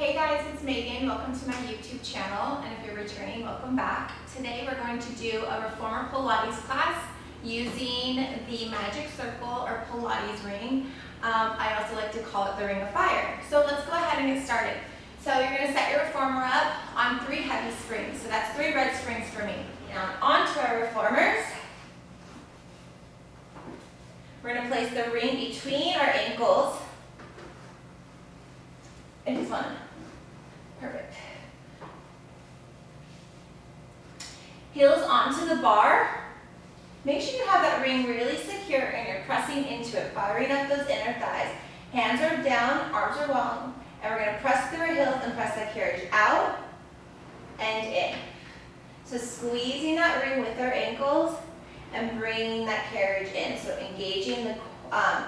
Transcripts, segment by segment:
Hey guys, it's Megan. Welcome to my YouTube channel, and if you're returning, welcome back. Today we're going to do a Reformer Pilates class using the Magic Circle or Pilates ring. Um, I also like to call it the Ring of Fire. So let's go ahead and get started. So you're going to set your reformer up on three heavy springs. So that's three red springs for me. Now onto our reformers. We're going to place the ring between our ankles. And one. Perfect. Heels onto the bar. Make sure you have that ring really secure and you're pressing into it, firing up those inner thighs. Hands are down, arms are long, and we're going to press through our heels and press that carriage out and in. So squeezing that ring with our ankles and bringing that carriage in. So engaging the, um,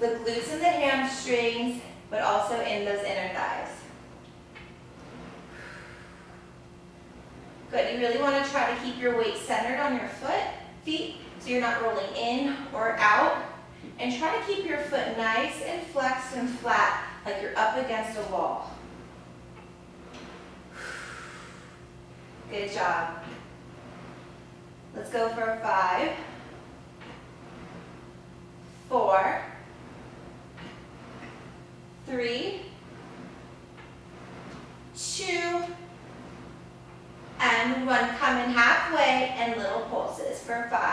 the glutes and the hamstrings, but also in those inner thighs. Good, you really want to try to keep your weight centered on your foot, feet, so you're not rolling in or out. And try to keep your foot nice and flexed and flat, like you're up against a wall. Good job. Let's go for five, four, for 5.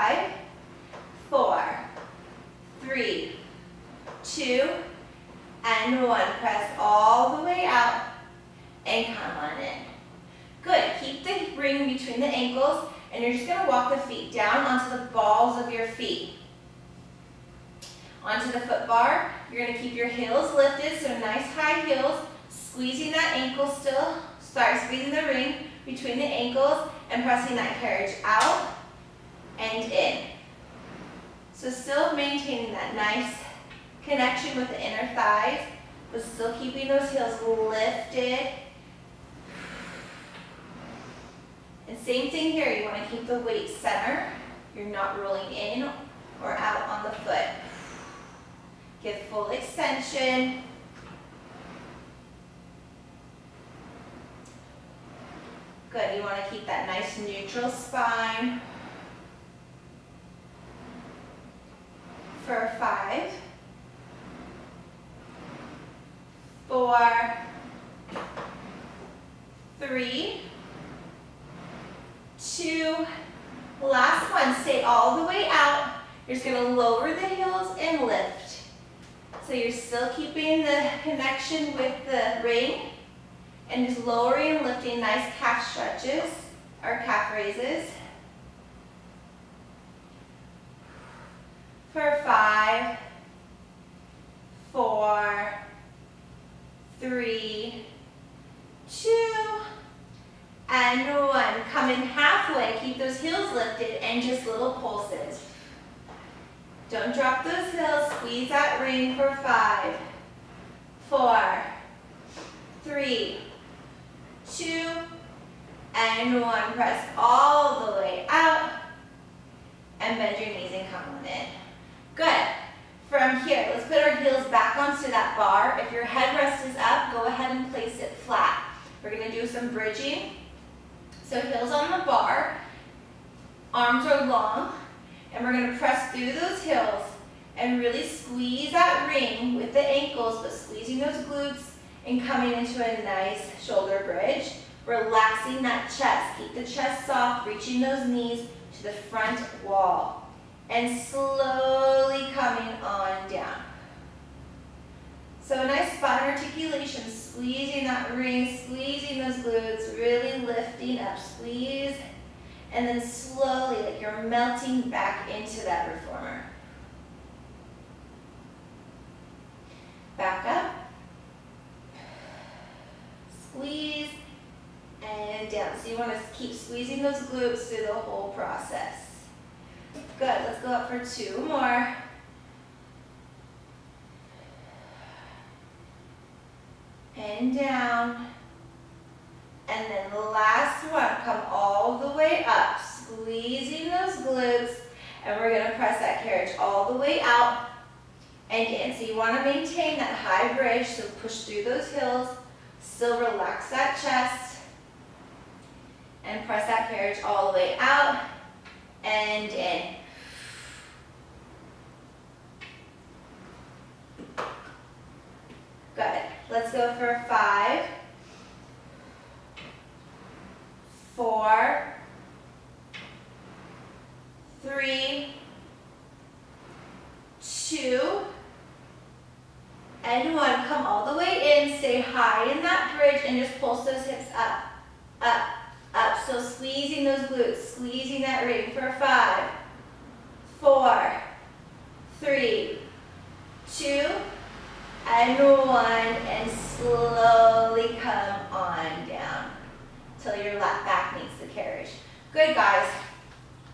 Weight center. You're not rolling in or out on the foot. Give full extension. Good, you want to keep that nice neutral spine. For five, four, three, two, last one, stay all the way out. You're just gonna lower the heels and lift. So you're still keeping the connection with the ring and just lowering and lifting nice calf stretches or calf raises. For five, four, three, two, and one. Come in halfway, keep those heels lifted and just little pulses. Don't drop those heels, squeeze that ring for five, four, three, two, and one. Press all the way out and bend your knees and come on in. Good. From here, let's put our heels back onto that bar. If your headrest is up, go ahead and place it flat. We're going to do some bridging. So heels on the bar, arms are long, and we're going to press through those heels and really squeeze that ring with the ankles, but squeezing those glutes and coming into a nice shoulder bridge. Relaxing that chest. Keep the chest soft, reaching those knees to the front wall. And slowly coming on down. So a nice spine articulation, squeezing that ring, squeezing those glutes, really lifting up, squeeze, and then slowly, like you're melting back into that reformer. Back up, squeeze, and down. So you want to keep squeezing those glutes through the whole process. Good, let's go up for two more. And down. And then the last one, come all the way up, squeezing those glutes, and we're gonna press that carriage all the way out and in. So you wanna maintain that high bridge, so push through those heels, Still relax that chest. And press that carriage all the way out and in. Good. Let's go for five, four, three, two, and one. Come all the way in, stay high in that bridge, and just pulse those hips up, up, up. So squeezing those glutes, squeezing that ring for five, four, three, two, and one, and slowly come on down till your back meets the carriage. Good, guys.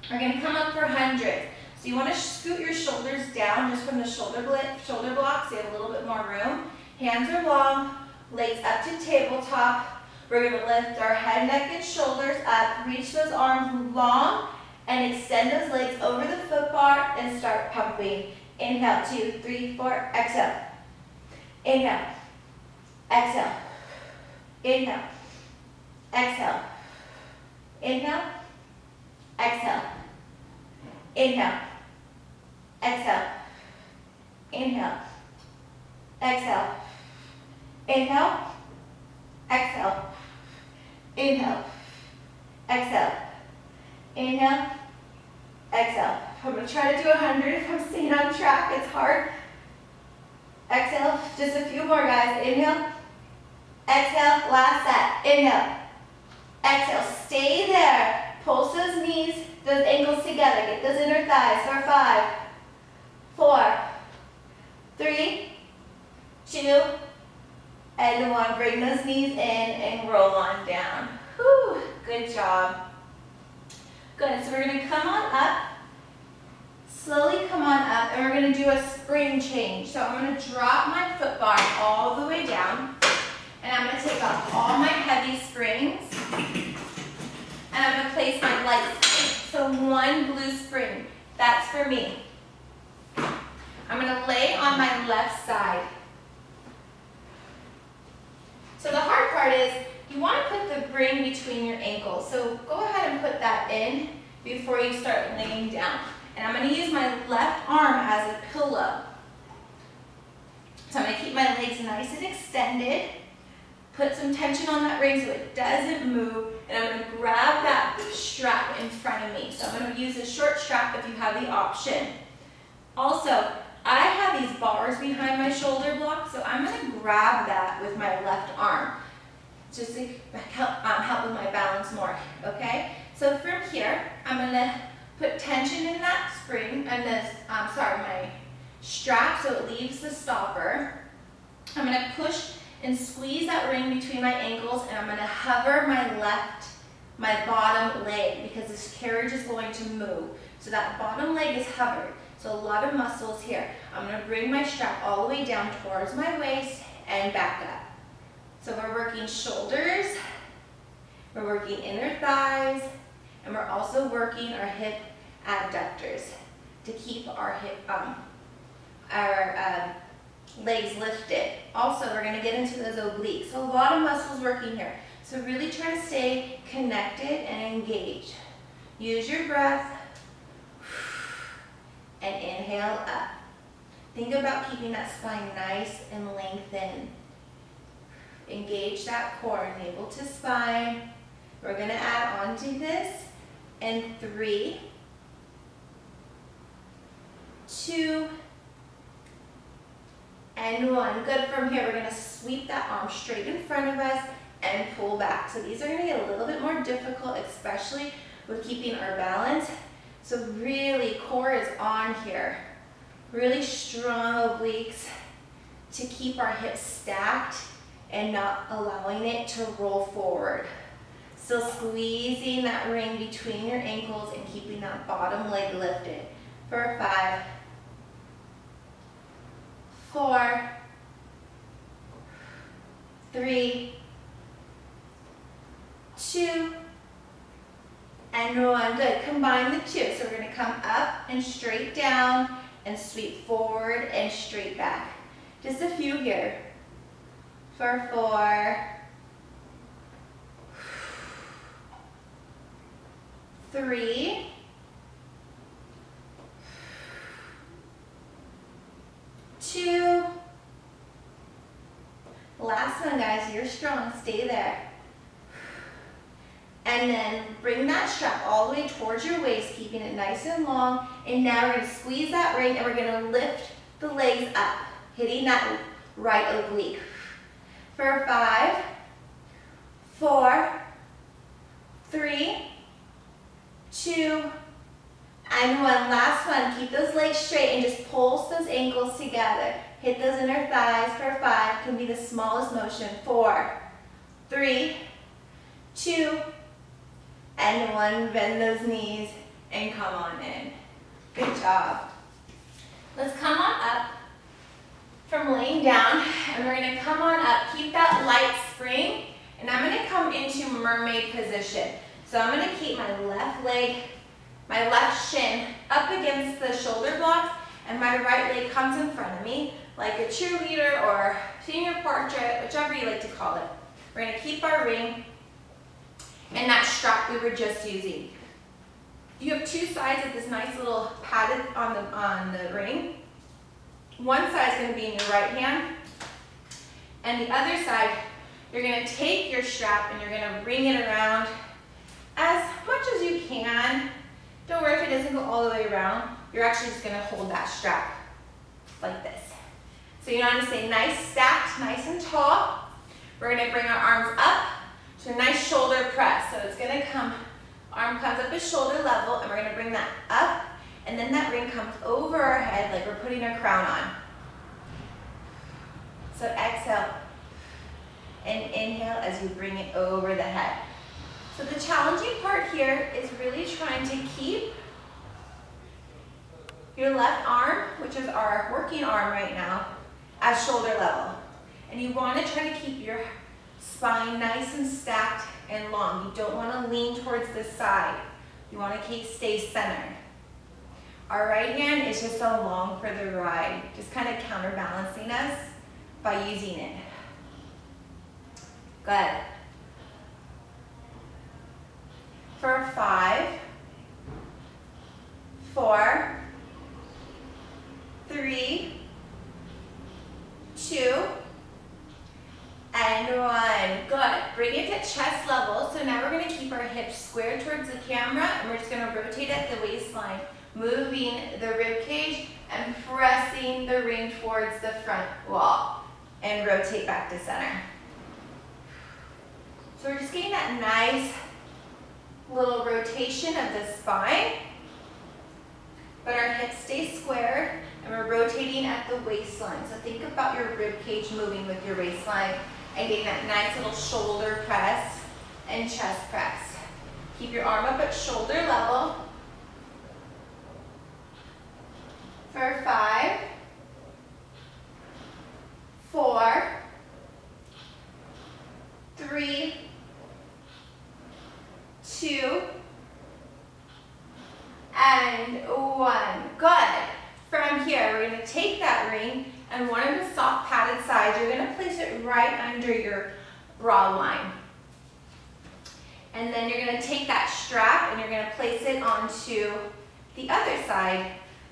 We're gonna come up for hundreds. So you wanna scoot your shoulders down just from the shoulder, shoulder blocks, so you have a little bit more room. Hands are long, legs up to tabletop. We're gonna lift our head, neck, and shoulders up, reach those arms long, and extend those legs over the foot bar and start pumping. Inhale, two, three, four, exhale. Inhale. Exhale. Inhale. Exhale. Inhale. Exhale. Inhale. Exhale. Inhale. Exhale. Inhale. Exhale. Inhale. Exhale. Inhale. Exhale. I'm going to try to do 100 if I'm staying on track. It's hard. Exhale, just a few more guys. Inhale. Exhale, last set. Inhale. Exhale, stay there. Pulse those knees, those ankles together. Get those inner thighs for five, four, three, two, and one. Bring those knees in and roll on down. Whew, good job. Good, so we're gonna come on up Slowly come on up and we're going to do a spring change. So I'm going to drop my foot bar all the way down and I'm going to take off all my heavy springs and I'm going to place my light spring. So one blue spring, that's for me. I'm going to lay on my left side. So the hard part is you want to put the ring between your ankles. So go ahead and put that in before you start laying down. And I'm going to use my left arm as a pillow. So I'm going to keep my legs nice and extended. Put some tension on that ring so it doesn't move. And I'm going to grab that strap in front of me. So I'm going to use a short strap if you have the option. Also, I have these bars behind my shoulder block, so I'm going to grab that with my left arm just to help, um, help with my balance more, okay? So from here, I'm going to Put tension in that spring, and this, um, sorry, my strap so it leaves the stopper. I'm going to push and squeeze that ring between my ankles, and I'm going to hover my left, my bottom leg, because this carriage is going to move. So that bottom leg is hovered. So a lot of muscles here. I'm going to bring my strap all the way down towards my waist and back up. So we're working shoulders, we're working inner thighs, and we're also working our hip abductors to keep our hip, um, our um, legs lifted. Also, we're going to get into those obliques. So a lot of muscles working here. So really try to stay connected and engaged. Use your breath and inhale up. Think about keeping that spine nice and lengthened. Engage that core, navel to spine. We're going to add on to this in three, two, and one. Good, from here we're gonna sweep that arm straight in front of us and pull back. So these are gonna get a little bit more difficult, especially with keeping our balance. So really, core is on here. Really strong obliques to keep our hips stacked and not allowing it to roll forward. Still squeezing that ring between your ankles and keeping that bottom leg lifted for five, four, three, two, and one. Good. Combine the two. So we're going to come up and straight down and sweep forward and straight back. Just a few here. For four, three, two, last one guys, you're strong, stay there. And then bring that strap all the way towards your waist, keeping it nice and long. And now we're gonna squeeze that ring and we're gonna lift the legs up, hitting that right oblique. For five, four, three, two, and one. Last one. Keep those legs straight and just pulse those ankles together. Hit those inner thighs for five. Can be the smallest motion. Four, three, two, and one. Bend those knees and come on in. Good job. Let's come on up from laying down and we're gonna come on up. Keep that light spring and I'm gonna come into mermaid position. So I'm gonna keep my left leg, my left shin up against the shoulder blocks and my right leg comes in front of me like a cheerleader or senior portrait, whichever you like to call it. We're gonna keep our ring and that strap we were just using. You have two sides of this nice little padded on the, on the ring. One side is gonna be in your right hand and the other side you're gonna take your strap and you're gonna bring it around as much as you can. Don't worry if it doesn't go all the way around. You're actually just gonna hold that strap like this. So you how to say nice stacked, nice and tall. We're gonna bring our arms up to a nice shoulder press. So it's gonna come, arm comes up at shoulder level and we're gonna bring that up and then that ring comes over our head like we're putting a crown on. So exhale, and inhale as you bring it over the head. So the challenging part here is really trying to keep your left arm, which is our working arm right now, at shoulder level. And you want to try to keep your spine nice and stacked and long. You don't want to lean towards the side. You want to keep stay centered. Our right hand is just along for the ride, just kind of counterbalancing us by using it. Good. For five, four, three, two, and one. Good. Bring it to chest level. So now we're going to keep our hips square towards the camera and we're just going to rotate at the waistline, moving the rib cage and pressing the ring towards the front wall and rotate back to center. So we're just getting that nice little rotation of the spine, but our hips stay squared and we're rotating at the waistline. So think about your rib cage moving with your waistline and getting that nice little shoulder press and chest press. Keep your arm up at shoulder level. For five, four, three, two, and one. Good. From here, we're going to take that ring and one of the soft padded sides, you're going to place it right under your bra line. And then you're going to take that strap and you're going to place it onto the other side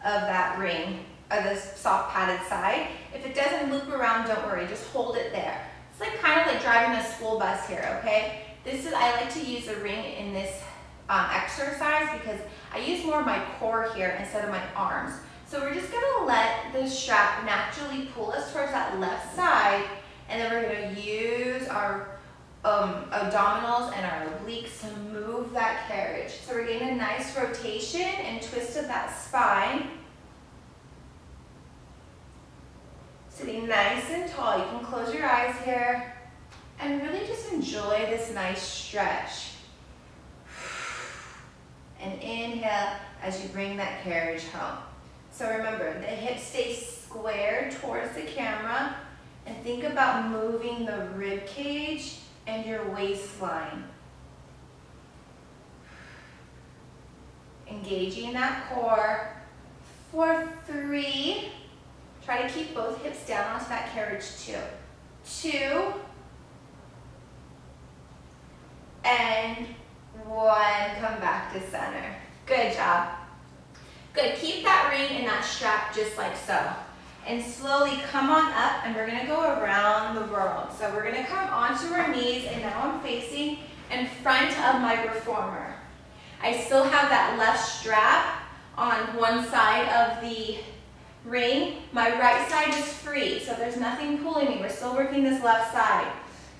of that ring, of the soft padded side. If it doesn't loop around, don't worry, just hold it there. It's like kind of like driving a school bus here, okay? This is, I like to use a ring in this um, exercise because I use more of my core here instead of my arms. So we're just gonna let the strap naturally pull us towards that left side and then we're gonna use our um, abdominals and our obliques to move that carriage. So we're getting a nice rotation and twist of that spine. Sitting nice and tall. You can close your eyes here and really just enjoy this nice stretch. And inhale as you bring that carriage home. So remember, the hips stay square towards the camera and think about moving the rib cage and your waistline. Engaging that core. For three, try to keep both hips down onto that carriage two. Two, and one, come back to center. Good job. Good, keep that ring and that strap just like so. And slowly come on up and we're gonna go around the world. So we're gonna come onto our knees and now I'm facing in front of my reformer. I still have that left strap on one side of the ring. My right side is free, so there's nothing pulling me. We're still working this left side.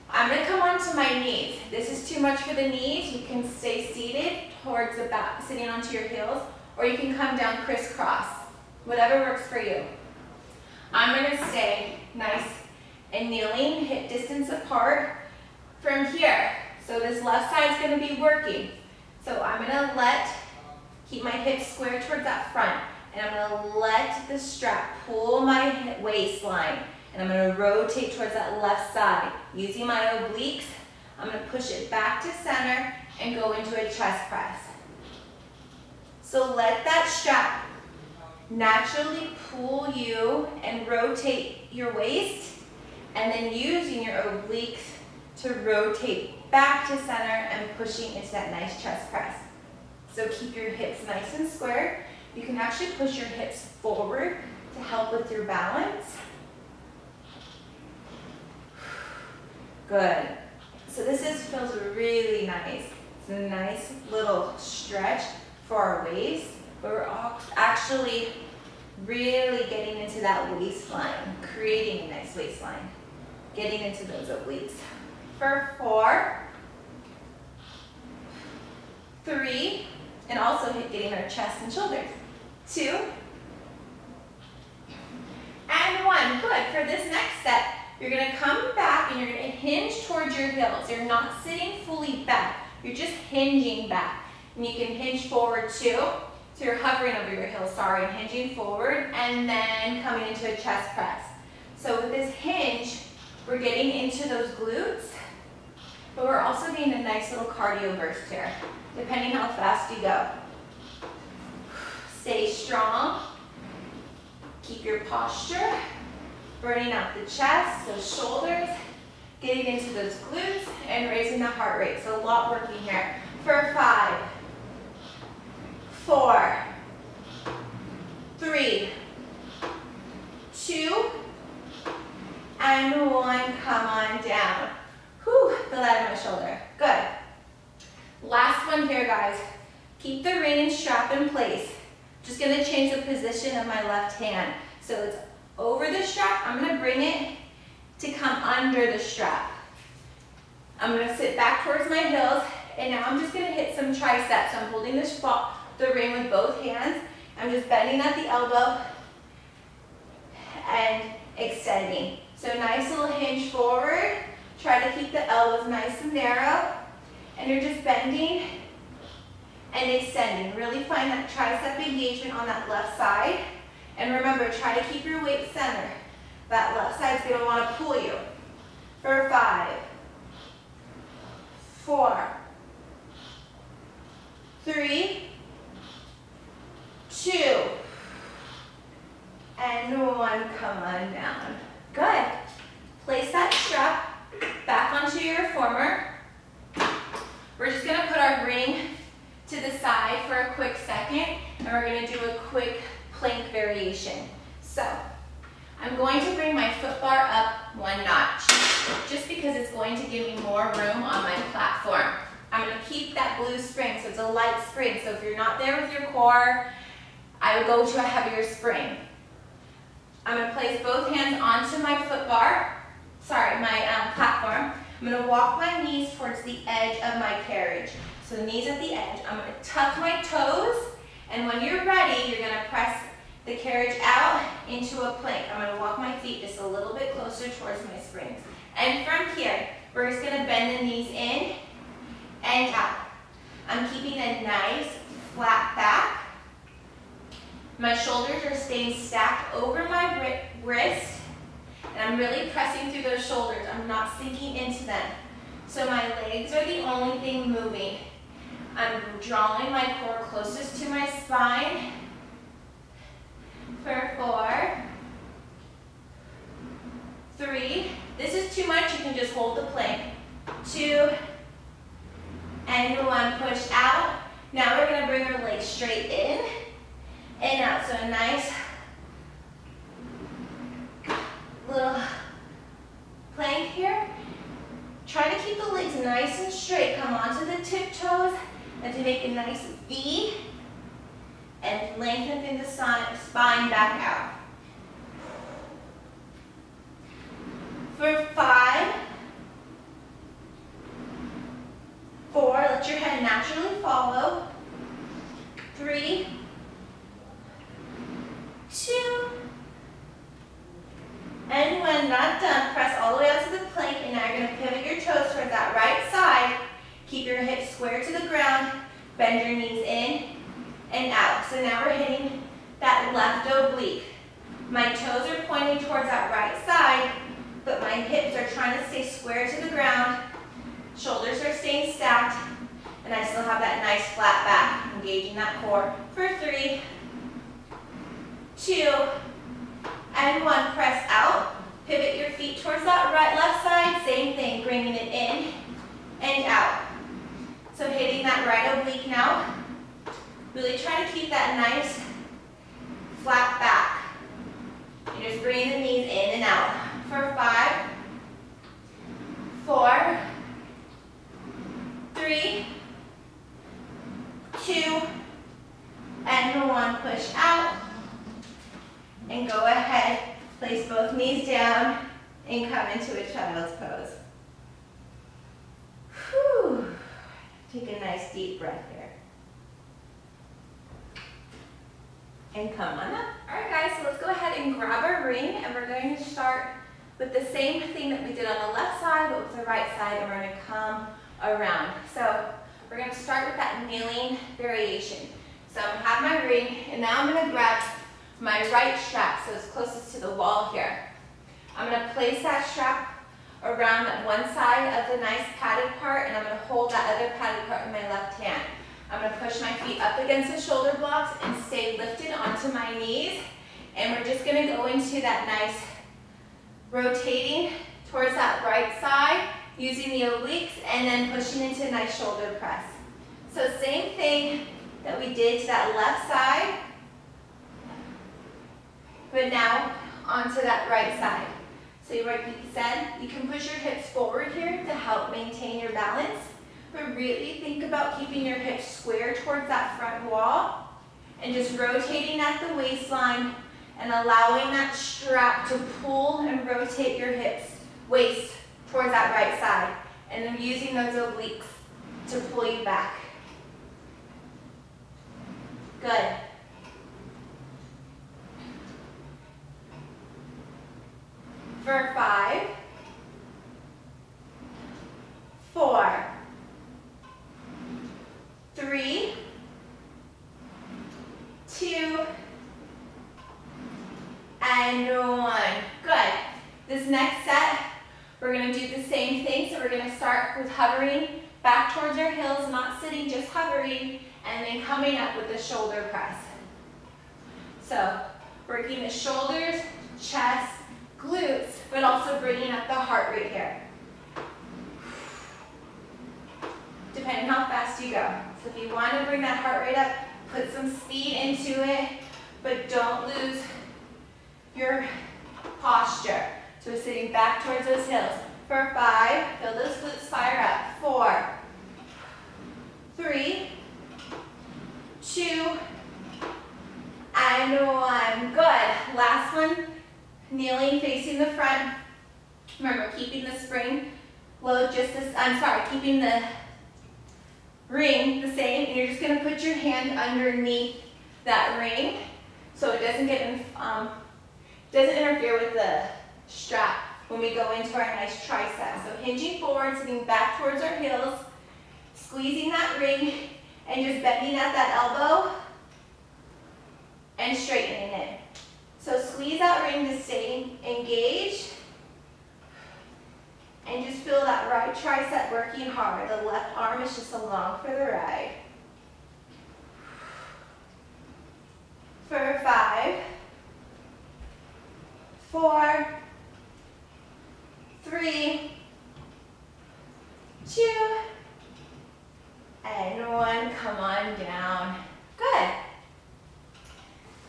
I'm gonna come onto my knees. This is too much for the knees. You can stay seated towards the back, sitting onto your heels, or you can come down crisscross, whatever works for you. I'm gonna stay nice and kneeling, hip distance apart from here. So this left side is gonna be working. So I'm gonna let, keep my hips square towards that front, and I'm gonna let the strap pull my waistline, and I'm gonna rotate towards that left side. Using my obliques, I'm gonna push it back to center and go into a chest press. So let that strap naturally pull you and rotate your waist, and then using your obliques to rotate back to center and pushing into that nice chest press. So keep your hips nice and square. You can actually push your hips forward to help with your balance. Good. So this is, feels really nice. It's a nice little stretch for our waist, but we're all actually really getting into that waistline, creating a nice waistline, getting into those obliques. For four, three, and also getting our chest and shoulders. Two, and one. Good. For this next step, you're going to come back and you're going to hinge towards your heels. You're not sitting fully back. You're just hinging back. You can hinge forward too. So you're hovering over your heels, sorry, and hinging forward, and then coming into a chest press. So with this hinge, we're getting into those glutes, but we're also getting a nice little cardio burst here, depending how fast you go. Stay strong. Keep your posture. Burning out the chest, those shoulders, getting into those glutes, and raising the heart rate. So a lot working here. For five, four, three, two, and one. Come on down. Whew, feel that in my shoulder. Good. Last one here, guys. Keep the ring and strap in place. Just gonna change the position of my left hand. So it's over the strap. I'm gonna bring it to come under the strap. I'm gonna sit back towards my heels, and now I'm just gonna hit some triceps. I'm holding this the ring with both hands. I'm just bending at the elbow and extending. So nice little hinge forward. Try to keep the elbows nice and narrow. And you're just bending and extending. Really find that tricep engagement on that left side. And remember, try to keep your weight center. That left side's gonna wanna pull you. For five, four, three, two, and one, come on down. Good. Place that strap back onto your reformer. We're just gonna put our ring to the side for a quick second, and we're gonna do a quick plank variation. So, I'm going to bring my foot bar up one notch, just because it's going to give me more room on my platform. I'm gonna keep that blue spring, so it's a light spring. So if you're not there with your core, I would go to a heavier spring. I'm gonna place both hands onto my foot bar, sorry, my um, platform. I'm gonna walk my knees towards the edge of my carriage. So the knees at the edge. I'm gonna tuck my toes, and when you're ready, you're gonna press the carriage out into a plank. I'm gonna walk my feet just a little bit closer towards my springs. And from here, we're just gonna bend the knees in and out. I'm keeping a nice flat back. My shoulders are staying stacked over my wrist, and I'm really pressing through those shoulders. I'm not sinking into them. So my legs are the only thing moving. I'm drawing my core closest to my spine for four, three. This is too much, you can just hold the plank. Two, and one, push out, Now we're gonna bring our legs straight in and out. So a nice little plank here. Try to keep the legs nice and straight. Come onto the tiptoes and to make a nice V and lengthen through the spine back out. For five, four, let your head naturally follow. Three, two, and when not done, press all the way out to the plank, and now you're going to pivot your toes towards that right side. Keep your hips square to the ground, bend your knees in and out. So now we're hitting that left oblique. My toes are pointing towards that right side, but my hips are trying to stay square to the ground. Shoulders are staying stacked, and I still have that nice flat back, engaging that core for three, two, and one. Press out. Pivot your feet towards that right, left side. Same thing, bringing it in and out. So hitting that right oblique now. Really try to keep that nice flat back. You just bring the knees in and out. For five, four, three, two, and one. Push out. And go ahead, place both knees down and come into a child's pose. Whew. Take a nice deep breath here. And come on up. All right, guys, so let's go ahead and grab our ring, and we're going to start with the same thing that we did on the left side, but with the right side, and we're to come around. So we're going to start with that kneeling variation. So I have my ring, and now I'm going to grab my right strap, so it's closest to the wall here. I'm to place that strap around that one side of the nice padded part, and I'm to hold that other padded part in my left hand. I'm to push my feet up against the shoulder blocks and stay lifted onto my knees. And we're just to go into that nice rotating towards that right side, using the obliques, and then pushing into a nice shoulder press. So same thing that we did to that left side, but now onto that right side. So like we said, you can push your hips forward here to help maintain your balance. But really think about keeping your hips square towards that front wall and just rotating at the waistline and allowing that strap to pull and rotate your hips, waist towards that right side. And then using those obliques to pull you back. Good. For five, four, three, two, and one. Good. This next set, we're going to do the same thing. So we're going to start with hovering back towards our heels, not sitting, just hovering, and then coming up with the shoulder press. So working the shoulders, chest, also bringing up the heart rate here. Depending how fast you go. So if you want to bring that heart rate up, put some speed into it, but don't lose your posture. So we're sitting back towards those heels. For five, feel those glutes fire up. Four, three, two, and one. Good. Last one, kneeling, facing the front. Remember, keeping the spring load just as, I'm sorry, keeping the ring the same, and you're just going to put your hand underneath that ring so it doesn't get um, doesn't interfere with the strap when we go into our nice tricep. So hinging forward, sitting back towards our heels, squeezing that ring, and just bending at that elbow and straightening it. So squeeze that ring to stay engaged. And just feel that right tricep working hard. The left arm is just along for the ride. For five, four, three, two, and one. come on down. Good.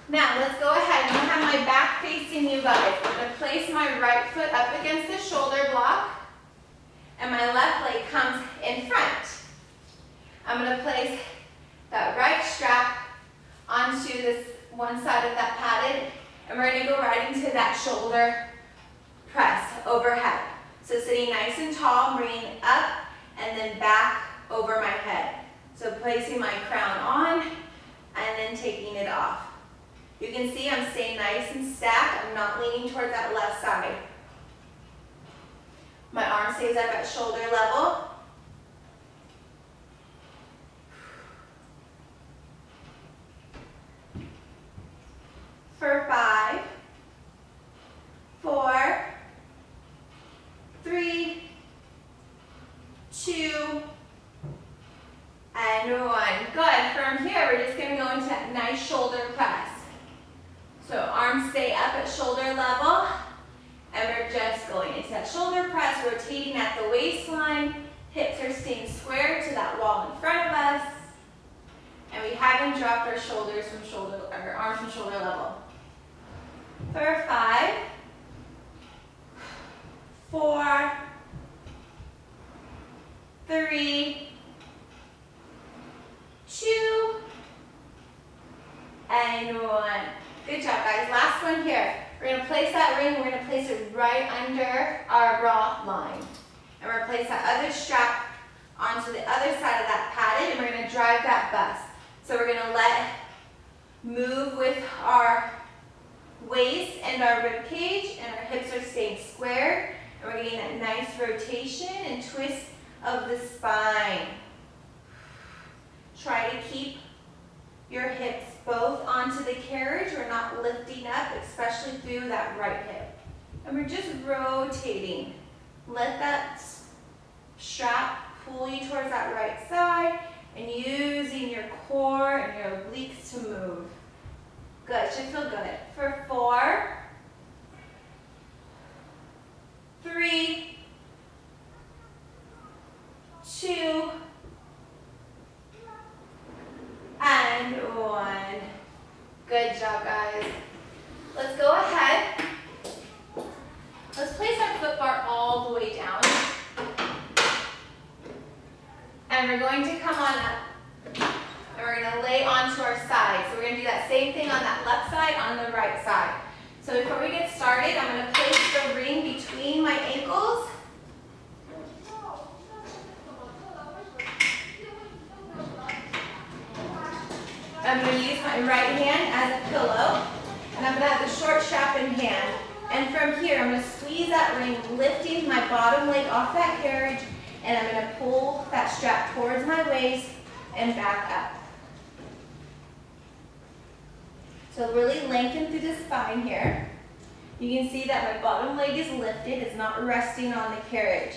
Now let's go ahead. I'm have my back facing you guys. I'm gonna place my right foot up against the shoulder block and my left leg comes in front. I'm gonna place that right strap onto this one side of that padded and we're gonna go right into that shoulder press overhead. So sitting nice and tall, bringing up and then back over my head. So placing my crown on and then taking it off. You can see I'm staying nice and stacked. I'm not leaning towards that left side. My arm stays up at shoulder level. For five, four, three, two, and one. Good. From here, we're just going to go into that nice shoulder press. So arms stay up at shoulder level. Going into that shoulder press, rotating at the waistline. Hips are staying square to that wall in front of us. And we haven't dropped our shoulders from shoulder, our arms from shoulder level. For five, four, three, two, and one. Good job, guys. Last one here. We're going to place that ring, we're going to place it right under our bra line. And we're going to place that other strap onto the other side of that padded, and we're going to drive that bust. So we're going to let move with our waist and our rib cage, and our hips are staying square. And we're getting that nice rotation and twist of the spine. Try to keep your hips both onto the carriage. We're not lifting up, especially through that right hip. And we're just rotating. Let that strap pull you towards that right side and using your core and your obliques to move. Good, should feel good. For four, three, two, and one. Good job, guys. Let's go ahead. Let's place our foot bar all the way down. And we're going to come on up. And we're going to lay onto our side. So we're going to do that same thing on that left side, on the right side. So before we get started, I'm going to place the ring between my ankles. I'm going to use my right hand as a pillow, and I'm going to have the short strap in hand. And from here, I'm going to squeeze that ring, lifting my bottom leg off that carriage, and I'm going to pull that strap towards my waist and back up. So really lengthen through the spine here. You can see that my bottom leg is lifted, it's not resting on the carriage.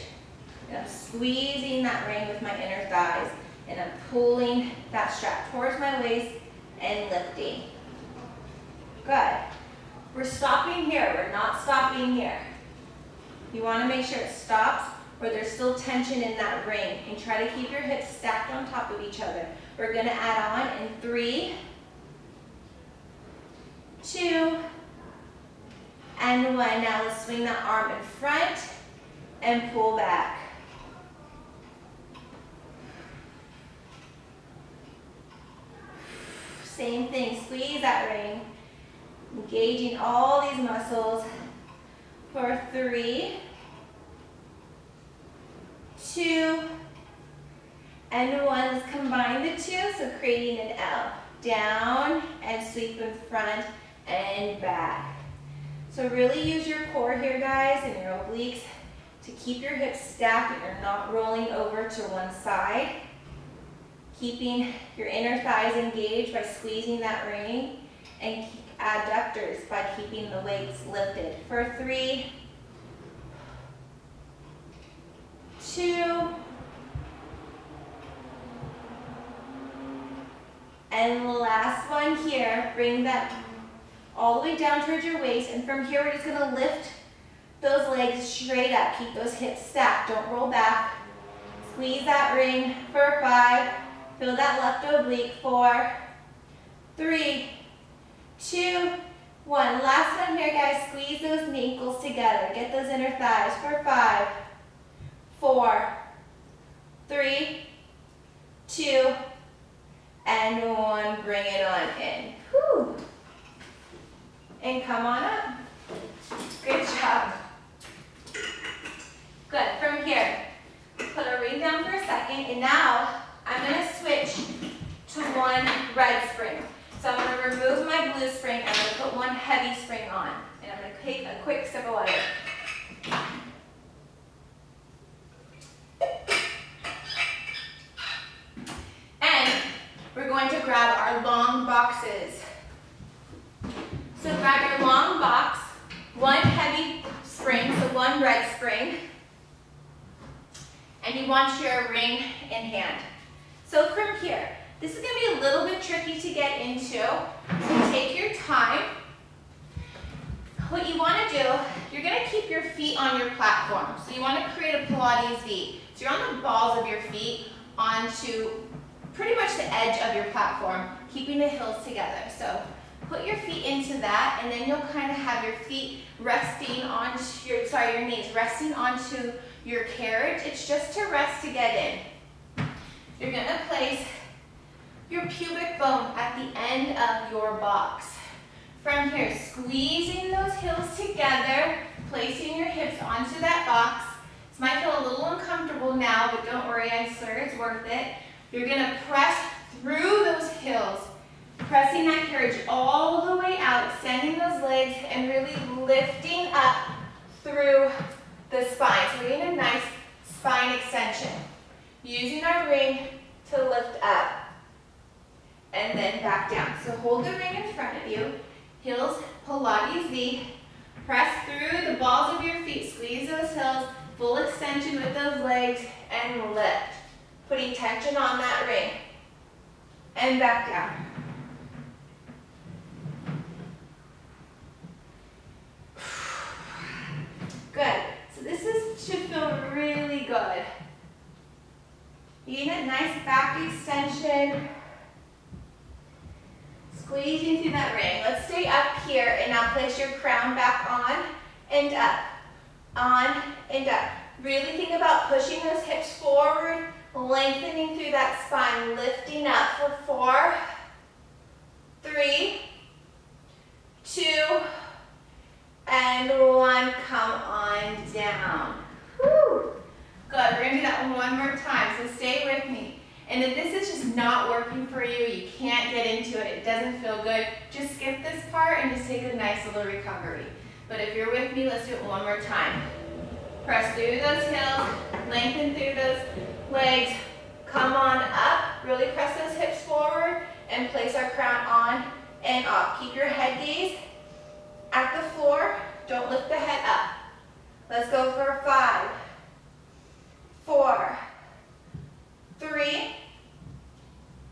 And I'm squeezing that ring with my inner thighs and I'm pulling that strap towards my waist and lifting. Good. We're stopping here, we're not stopping here. You wanna make sure it stops where there's still tension in that ring and try to keep your hips stacked on top of each other. We're gonna add on in three, two, and one. Now let's swing that arm in front and pull back. Same thing, squeeze that ring. Engaging all these muscles for three, two, and one. Let's combine the two, so creating an L. Down and sweep in front and back. So really use your core here, guys, and your obliques to keep your hips stacked and you're not rolling over to one side keeping your inner thighs engaged by squeezing that ring, and adductors by keeping the legs lifted. For three, two, and last one here, bring that all the way down towards your waist, and from here we're just gonna lift those legs straight up. Keep those hips stacked, don't roll back. Squeeze that ring for five, Feel that left oblique. Four, three, two, one. Last one here, guys. Squeeze those ankles together. Get those inner thighs for five, four, three, two, and one. Bring it on in. Whew. And come on up. Good job. Good. From here, put a ring down for a second, and now I'm going to switch to one red spring. So I'm going to remove my blue spring, I'm going to put one heavy spring on. And I'm going to take a quick sip of water. And we're going to grab our long boxes. So grab your long box, one heavy spring, so one red spring, and you want your ring in hand. So from here, this is going to be a little bit tricky to get into, so take your time. What you want to do, you're going to keep your feet on your platform. So you want to create a Pilates V. So you're on the balls of your feet onto pretty much the edge of your platform, keeping the heels together. So put your feet into that, and then you'll kind of have your feet resting onto your, sorry, your knees resting onto your carriage. It's just to rest to get in. You're gonna place your pubic bone at the end of your box. From here, squeezing those heels together, placing your hips onto that box. This might feel a little uncomfortable now, but don't worry, I swear it's worth it. You're gonna press through those heels, pressing that carriage all the way out, extending those legs and really lifting up through the spine. So we're getting a nice spine extension. Using our ring to lift up and then back down. So hold the ring in front of you. Heels, Pilates V. Press through the balls of your feet. Squeeze those heels. Full extension with those legs and lift. Putting tension on that ring. And back down. Good. So this is, should feel really good. Get a nice back extension. Squeezing through that ring. Let's stay up here and now place your crown back on and up. On and up. Really think about pushing those hips forward, lengthening through that spine, lifting up for four, three, two, and one. Come on down. Good. We're to do that one more time, so stay with me. And if this is just not working for you, you can't get into it, it doesn't feel good, just skip this part and just take a nice little recovery. But if you're with me, let's do it one more time. Press through those heels, lengthen through those legs, come on up, really press those hips forward, and place our crown on and off. Keep your head gaze at the floor, don't lift the head up. Let's go for five, four, three,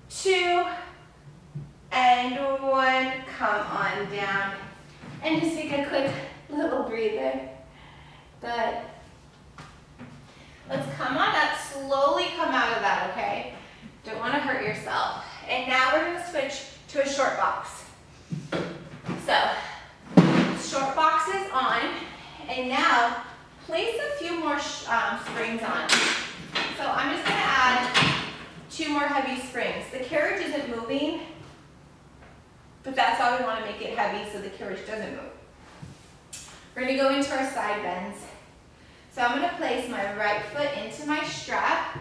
two, and one. Come on down. And just take a quick little breather. Good. Let's come on up, slowly come out of that, okay? Don't want to hurt yourself. And now we're going to switch to a short box. So, short box is on, and now place a few more um, springs on. So I'm just going to add two more heavy springs. The carriage isn't moving, but that's why we want to make it heavy so the carriage doesn't move. We're going to go into our side bends. So I'm going to place my right foot into my strap,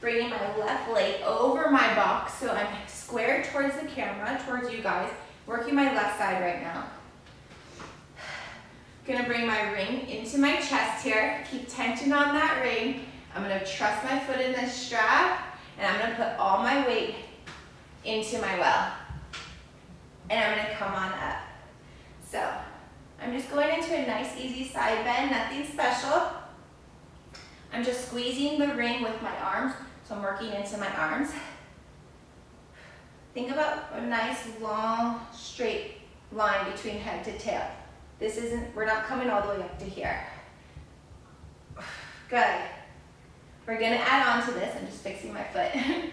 bringing my left leg over my box so I'm squared towards the camera, towards you guys, working my left side right now. Gonna bring my ring into my chest here, keep tension on that ring. I'm gonna trust my foot in this strap, and I'm gonna put all my weight into my well. And I'm gonna come on up. So, I'm just going into a nice easy side bend, nothing special. I'm just squeezing the ring with my arms, so I'm working into my arms. Think about a nice long straight line between head to tail. This isn't, we're not coming all the way up to here. Good. We're gonna add on to this. I'm just fixing my foot.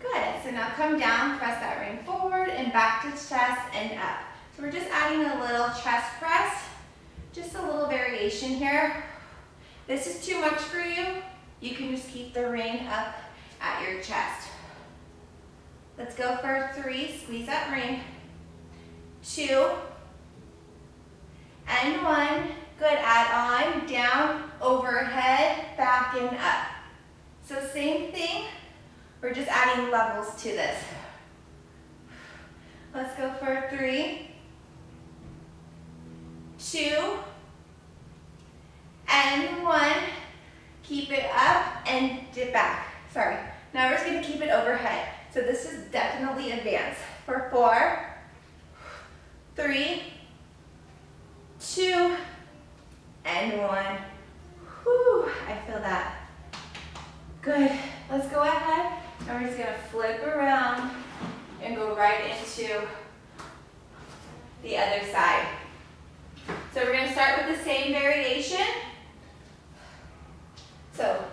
Good, so now come down, press that ring forward and back to chest and up. So we're just adding a little chest press, just a little variation here. This is too much for you. You can just keep the ring up at your chest. Let's go for three, squeeze that ring. Two, and one. Good, add on, down, overhead, back and up. So same thing, we're just adding levels to this. Let's go for three, two, and one. Keep it up and dip back. Sorry. Now we're just gonna keep it overhead. So this is definitely advanced. For four, three, two, and one. Whew, I feel that. Good. Let's go ahead and we're just gonna flip around and go right into the other side. So we're gonna start with the same variation. So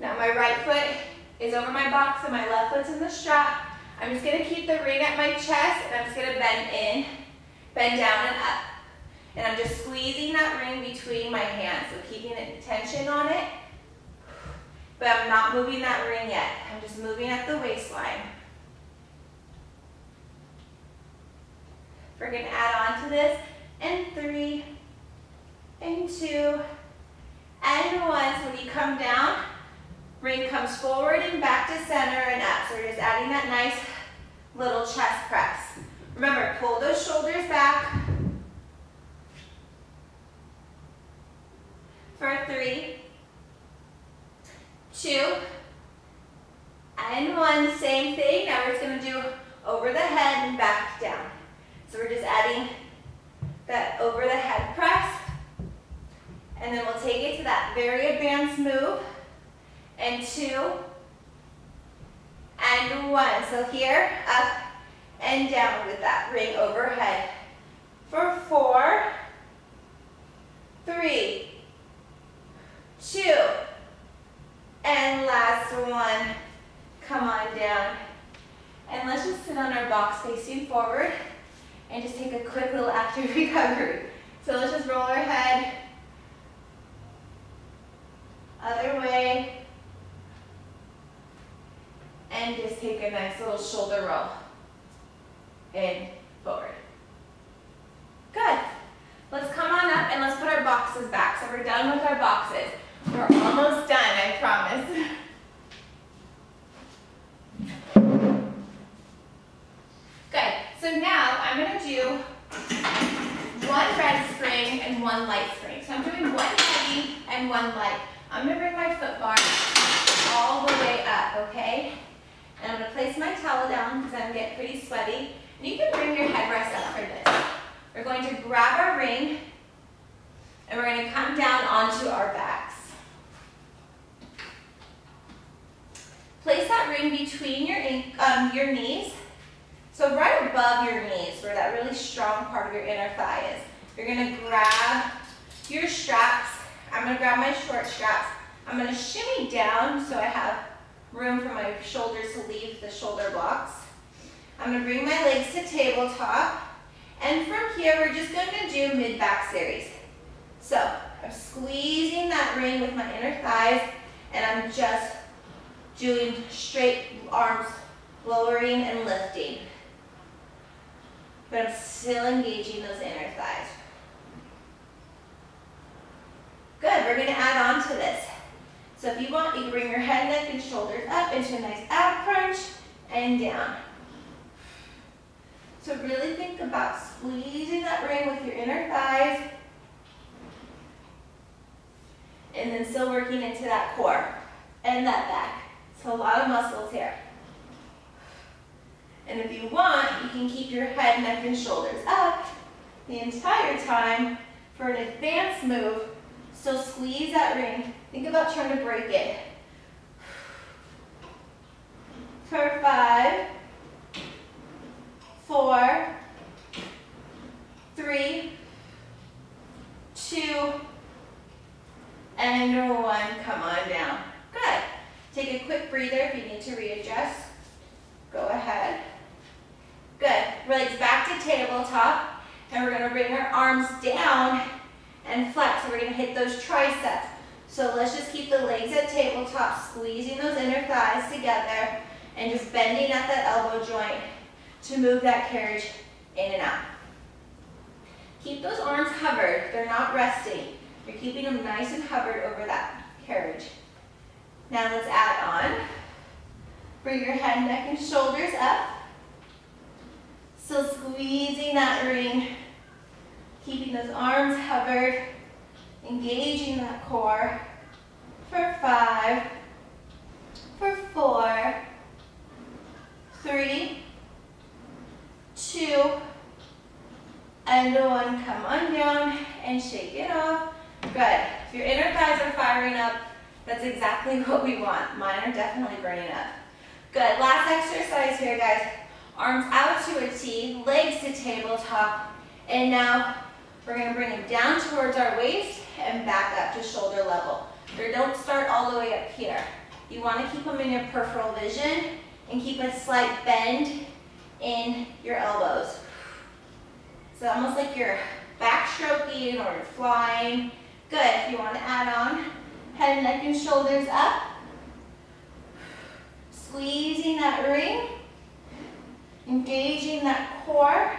now my right foot is over my box and my left foot's in the strap. I'm just gonna keep the ring at my chest and I'm just gonna bend in, bend down and up. And I'm just squeezing that ring between my hands, so keeping tension on it. But I'm not moving that ring yet. I'm just moving at the waistline. We're gonna add on to this. And three, and two, and one. So when you come down, ring comes forward and back to center and up. So we're just adding that nice little chest press. Remember, pull those shoulders back. For three, two, and one. Same thing. Now we're just going to do over the head and back down. So we're just adding that over the head press. And then we'll take it to that very advanced move. And two, and one. So here, up and down with that ring overhead. For four, three, two, and last one. Come on down. And let's just sit on our box facing forward and just take a quick little active recovery. So let's just roll our head other way and just take a nice little shoulder roll in forward. Good. Let's come on up and let's put our boxes back. So we're done with our boxes. We're almost done, I promise. Good. So now I'm going to do one red spring and one light spring. So I'm doing one heavy and one light. I'm going to bring my foot bar all the way up, okay? And I'm going to place my towel down because I'm getting pretty sweaty. And you can bring your headrest up for this. We're going to grab our ring and we're going to come down onto our backs. Place that ring between your, um, your knees. So right above your knees, where that really strong part of your inner thigh is. You're going to grab your straps. I'm going to grab my short straps. I'm going to shimmy down so I have room for my shoulders to leave the shoulder blocks. I'm going to bring my legs to tabletop. And from here, we're just going to do mid-back series. So I'm squeezing that ring with my inner thighs, and I'm just doing straight arms, lowering and lifting. But I'm still engaging those inner thighs. Good, we're gonna add on to this. So if you want, you can bring your head, neck, and shoulders up into a nice ab crunch and down. So really think about squeezing that ring with your inner thighs and then still working into that core and that back. So a lot of muscles here. And if you want, you can keep your head, neck, and shoulders up the entire time for an advanced move. So squeeze that ring. Think about trying to break it. For five, four, three, two, and one, come on down. Good. Take a quick breather if you need to readjust. Go ahead. Good. Legs back to tabletop. And we're going to bring our arms down and flex. So we're going to hit those triceps. So let's just keep the legs at tabletop, squeezing those inner thighs together and just bending at that elbow joint to move that carriage in and out. Keep those arms hovered. They're not resting. You're keeping them nice and hovered over that carriage. Now let's add on. Bring your head, neck, and shoulders up. Still squeezing that ring. Keeping those arms hovered. Engaging that core. For five. For four. Three. Two. And one. Come on down and shake it off. Good. If your inner thighs are firing up, that's exactly what we want. Mine are definitely burning up. Good. Last exercise here, guys. Arms out to a T, legs to tabletop, and now we're going to bring them down towards our waist and back up to shoulder level. Or don't start all the way up here. You want to keep them in your peripheral vision and keep a slight bend in your elbows. So almost like you're backstroking or you're flying. Good. If you want to add on, head, neck, and shoulders up. Squeezing that ring. Engaging that core.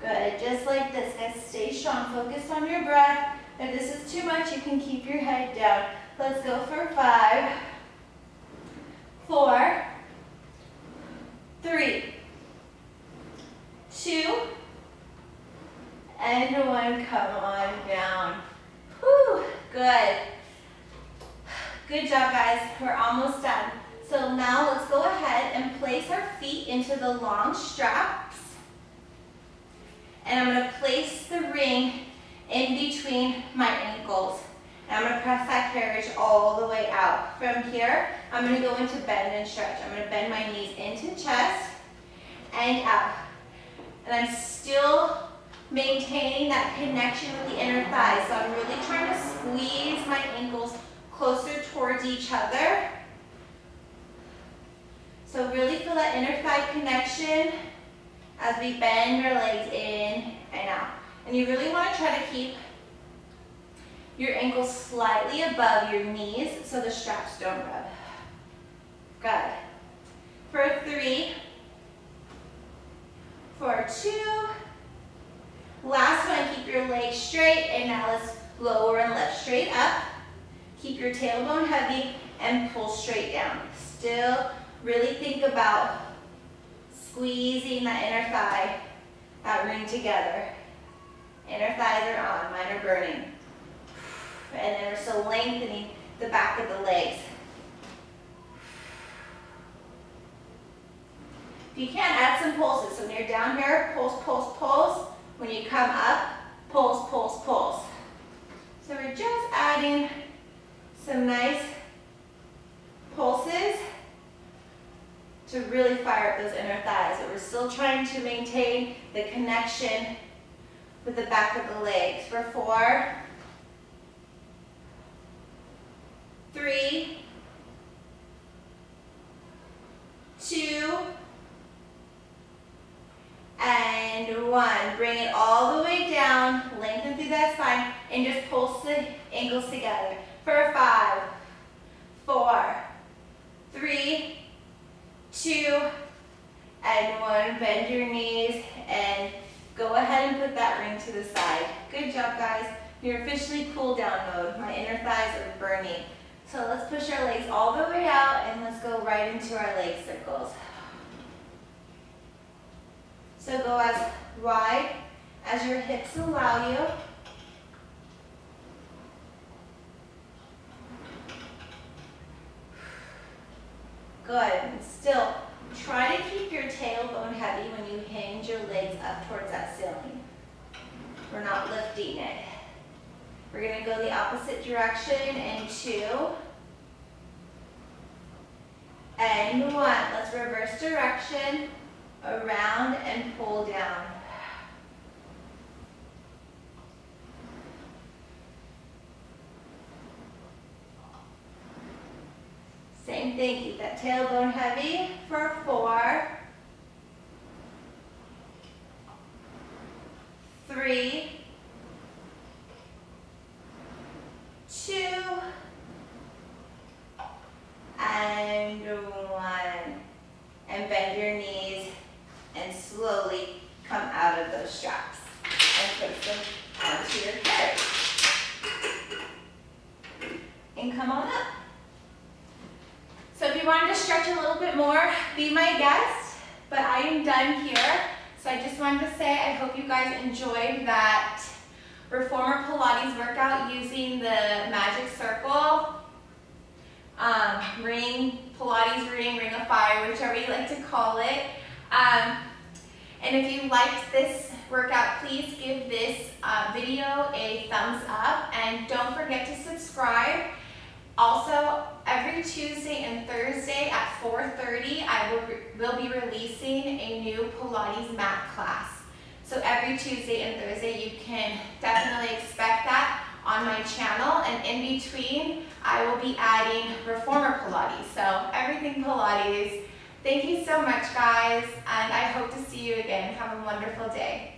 Good, just like this, guys. Stay strong, focus on your breath. If this is too much, you can keep your head down. Let's go for five, four, three, two, and one. Come on down. Whew, good. Good job, guys. We're almost done. So now let's go ahead and place our feet into the long straps. And I'm going to place the ring in between my ankles. And I'm going to press that carriage all the way out. From here, I'm going to go into bend and stretch. I'm going to bend my knees into chest and out. And I'm still maintaining that connection with the inner thighs. So I'm really trying to squeeze my ankles closer towards each other. So really feel that inner thigh connection as we bend your legs in and out. And you really want to try to keep your ankles slightly above your knees so the straps don't rub. Good. For three, for two, last one, keep your legs straight, and now let's lower and lift straight up. Keep your tailbone heavy and pull straight down. Still really think about squeezing that inner thigh, that ring together. Inner thighs are on, mine are burning. And then we're still lengthening the back of the legs. If you can, add some pulses. So when you're down here, pulse, pulse, pulse. When you come up, pulse, pulse, pulse. So we're just adding some nice pulses to really fire up those inner thighs. But we're still trying to maintain the connection with the back of the legs. For four, three, two, and one. Bring it all the way down, lengthen through that spine, and just pulse the ankles together. For five, four, three, two, and one. Bend your knees and go ahead and put that ring to the side. Good job, guys. You're officially cool down mode. My inner thighs are burning. So let's push our legs all the way out and let's go right into our leg circles. So go as wide as your hips allow you. Good. Still, try to keep your tailbone heavy when you hinge your legs up towards that ceiling. We're not lifting it. We're going to go the opposite direction in two. And one. Let's reverse direction, around and pull down. and thank you. that tailbone heavy for four, Thank you so much, guys, and I hope to see you again. Have a wonderful day.